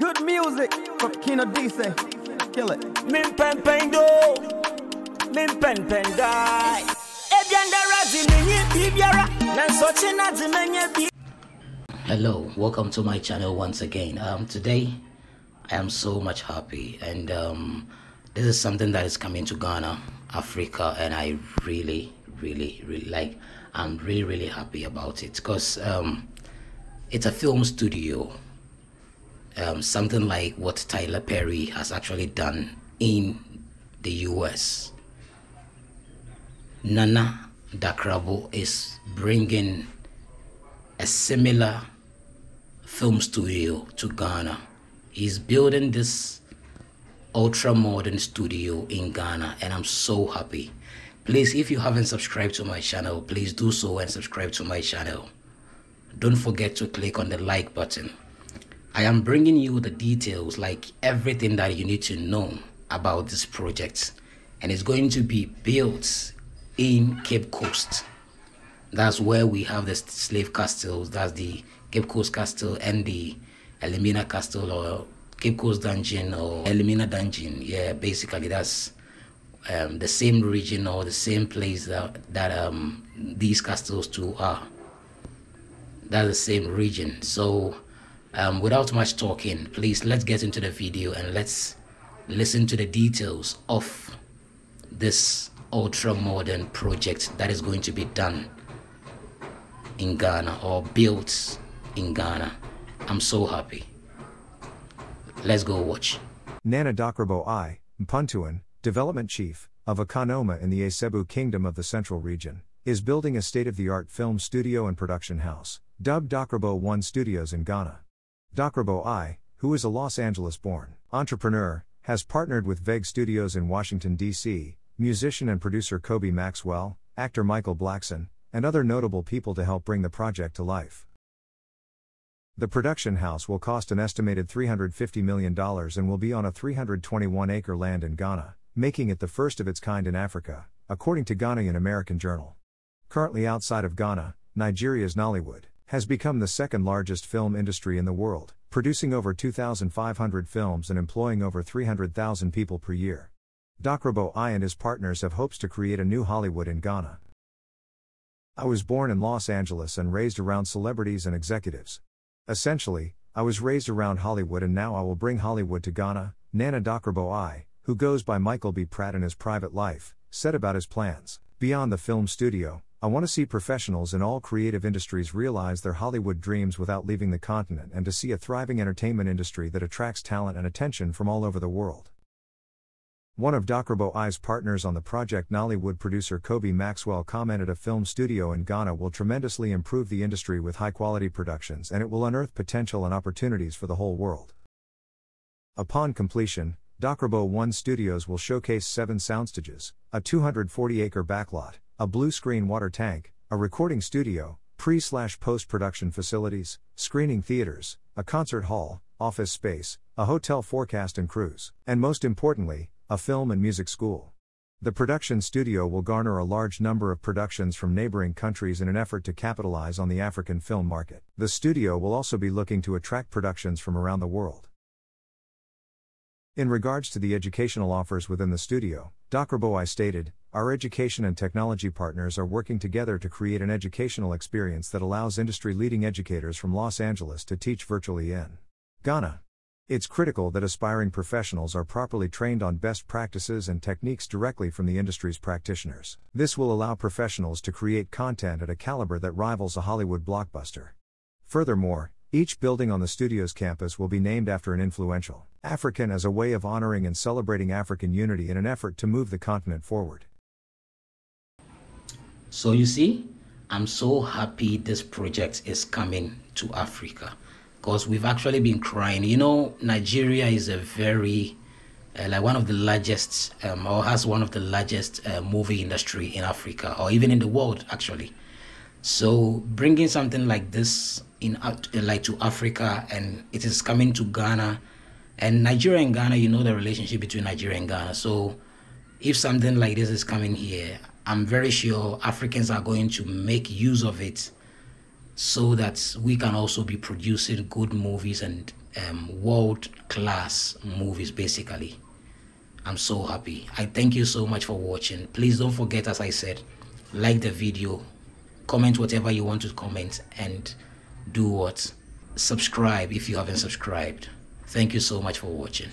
Good music from Kino DC. Kill it. Min pen pen do, min pen pen die. Ebiandara zimenye bibiara, nanso china zimenye bi. Hello, welcome to my channel once again. Um, today, I am so much happy, and um, this is something that is coming to Ghana, Africa, and I really, really, really like. I'm really, really happy about it because um, it's a film studio, um, something like what Tyler Perry has actually done in the US. Nana Dakrabo is bringing a similar film studio to Ghana. He's building this ultra modern studio in Ghana, and I'm so happy. Please, if you haven't subscribed to my channel, please do so and subscribe to my channel. Don't forget to click on the like button. I am bringing you the details, like everything that you need to know about this project, and it's going to be built in Cape Coast. That's where we have the slave castles. That's the Cape Coast Castle and the Elmina Castle or Cape Coast Dungeon or Elmina Dungeon. Yeah, basically that's um, the same region or the same place that, that um, these castles too are. That's the same region. So um, without much talking, please let's get into the video and let's listen to the details of this ultra modern project that is going to be done in Ghana or built in Ghana. I'm so happy. Let's go watch. Nana Dakrabo I, Mpuntuan, Development Chief, of Akonoma in the Asebu Kingdom of the Central Region, is building a state of the art film studio and production house, dubbed Dakrabo 1 Studios in Ghana. Dakrabo I, who is a Los Angeles born entrepreneur, has partnered with WEG Studios in Washington, D.C., musician and producer Koby Maxwell, actor Michael Blackson, and other notable people to help bring the project to life. The production house will cost an estimated $350 million and will be on a 321 acre land in Ghana, making it the first of its kind in Africa, according to Ghanaian American Journal. Currently outside of Ghana, Nigeria's Nollywood has become the second largest film industry in the world, producing over 2,500 films and employing over 300,000 people per year. Dakrabo I and his partners have hopes to create a new Hollywood in Ghana. I was born in Los Angeles and raised around celebrities and executives. Essentially, I was raised around Hollywood and now I will bring Hollywood to Ghana, Nana Dakrabo I, who goes by Michael B. Pratt in his private life, said about his plans. Beyond the film studio, I want to see professionals in all creative industries realize their Hollywood dreams without leaving the continent and to see a thriving entertainment industry that attracts talent and attention from all over the world. One of Dakrabo I's partners on the project, Nollywood producer Koby Maxwell, commented a film studio in Ghana will tremendously improve the industry with high quality productions and it will unearth potential and opportunities for the whole world. Upon completion, Dakrabo 1 Studios will showcase seven soundstages, a 240 acre backlot, a blue screen water tank, a recording studio, pre slash post production facilities, screening theaters, a concert hall, office space, a hotel forecast and cruise, and most importantly, a film and music school. The production studio will garner a large number of productions from neighboring countries in an effort to capitalize on the African film market. The studio will also be looking to attract productions from around the world. In regards to the educational offers within the studio, Dakrabo I stated, Our education and technology partners are working together to create an educational experience that allows industry leading educators from Los Angeles to teach virtually in Ghana. It's critical that aspiring professionals are properly trained on best practices and techniques directly from the industry's practitioners. This will allow professionals to create content at a caliber that rivals a Hollywood blockbuster. Furthermore, each building on the studio's campus will be named after an influential African as a way of honoring and celebrating African unity in an effort to move the continent forward. So you see, I'm so happy this project is coming to Africa because we've actually been crying. You know, Nigeria is a very uh, like one of the largest um, or has one of the largest uh, movie industry in Africa or even in the world actually. So bringing something like this in uh, like to Africa and it is coming to Ghana and Nigeria and Ghana, you know the relationship between Nigeria and Ghana. So if something like this is coming here, I'm very sure Africans are going to make use of it so that we can also be producing good movies and um, world class movies basically. I'm so happy. I thank you so much for watching. Please don't forget as i said like the video comment whatever you want to comment and do what? Subscribe if you haven't subscribed. Thank you so much for watching